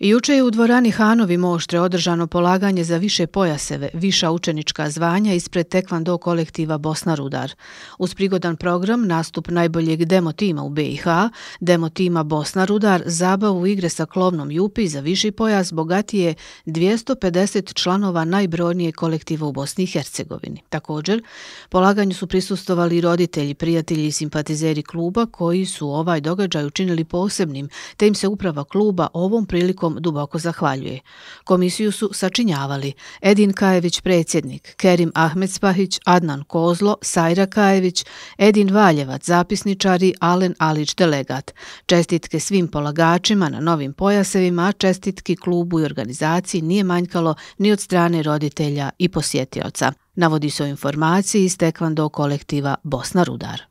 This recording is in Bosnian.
Juče je u dvorani Hanovi Moštre održano polaganje za više pojaseve, viša učenička zvanja ispred tekvando kolektiva Bosna Rudar. Uz prigodan program, nastup najboljeg demo tima u BiH, demo tima Bosna Rudar, zabavu igre sa klovnom Jupi za viši pojas bogatije 250 članova najbrojnije kolektiva u Bosni i Hercegovini. Također, polaganju su prisustovali roditelji, prijatelji i simpatizeri kluba koji su ovaj događaj učinili posebnim, te im se uprava kluba ovom prilikom prilikom duboko zahvaljuje. Komisiju su sačinjavali Edin Kajević predsjednik, Kerim Ahmed Spahić, Adnan Kozlo, Sajra Kajević, Edin Valjevac, zapisničari, Alen Alić delegat. Čestitke svim polagačima na novim pojasevima, a čestitki klubu i organizaciji nije manjkalo ni od strane roditelja i posjetioca. Navodi se o informaciji iz tekvando kolektiva Bosna Rudar.